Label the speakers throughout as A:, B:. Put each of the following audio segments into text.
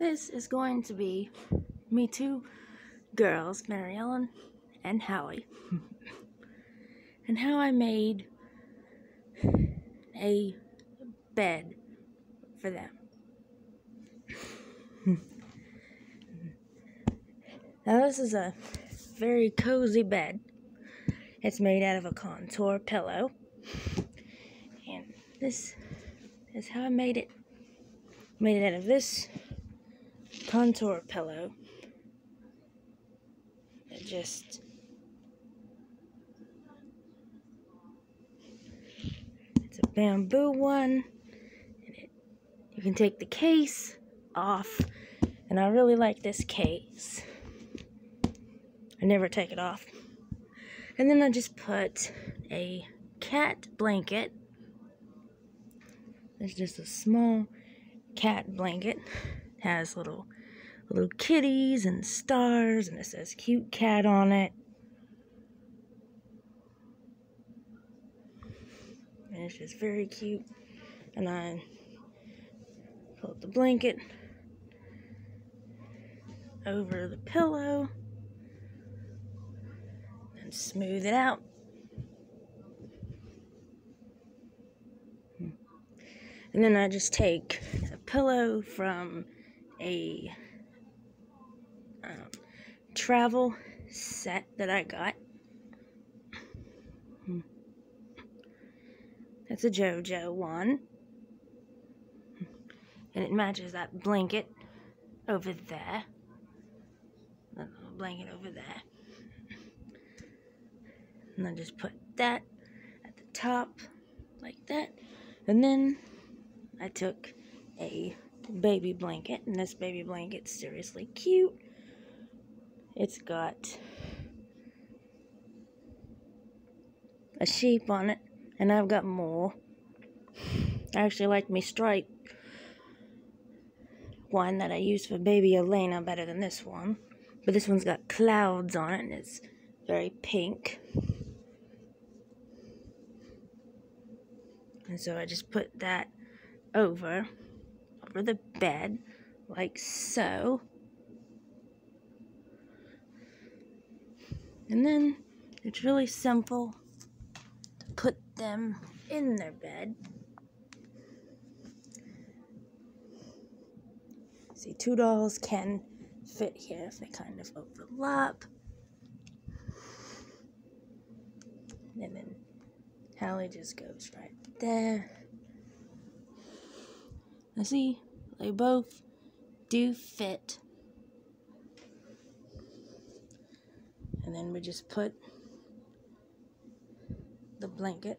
A: This is going to be me two girls, Maryellen and Hallie, and how I made a bed for them. now, this is a very cozy bed. It's made out of a contour pillow. This is how I made it. Made it out of this contour pillow. It just it's a bamboo one. And it, you can take the case off. And I really like this case. I never take it off. And then I just put a cat blanket. It's just a small cat blanket. It has little little kitties and stars and it says cute cat on it. And it's just very cute. And I put the blanket over the pillow and smooth it out. And then I just take a pillow from a um, travel set that I got. That's a JoJo one. And it matches that blanket over there. That little blanket over there. And then just put that at the top, like that. And then I took a baby blanket, and this baby blanket's seriously cute. It's got a sheep on it, and I've got more. I actually like me stripe one that I used for baby Elena better than this one. But this one's got clouds on it, and it's very pink. And so I just put that over, over the bed, like so. And then it's really simple to put them in their bed. See, two dolls can fit here if they kind of overlap. And then Hallie just goes right there. Now see, they both do fit. And then we just put the blanket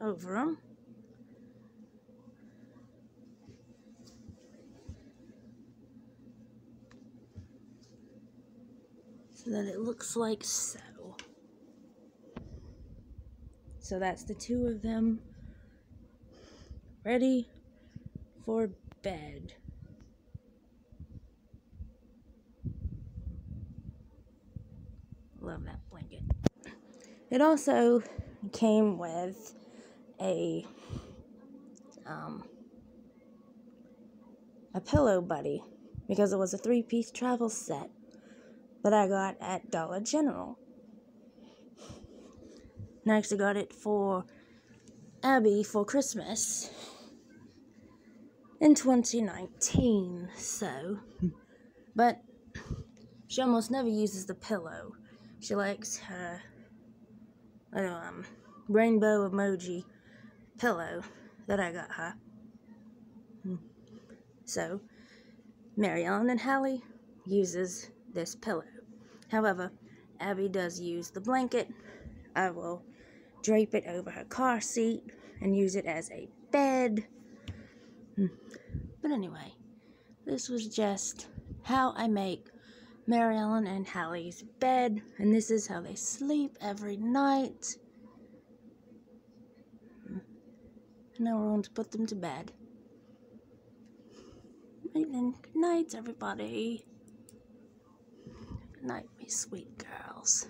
A: over them. So that it looks like so. So that's the two of them ready for bed. Love that blanket. It also came with a um, a pillow buddy because it was a three-piece travel set that I got at Dollar General. And I actually got it for Abby for Christmas in 2019. So, but she almost never uses the pillow. She likes her, um, rainbow emoji pillow that I got her. So, Maryellen and Hallie uses this pillow. However, Abby does use the blanket. I will drape it over her car seat and use it as a bed. Hmm. But anyway, this was just how I make Maryellen and Hallie's bed, and this is how they sleep every night. Now we're going to put them to bed. Right then, good night, everybody. Good night, me sweet girls.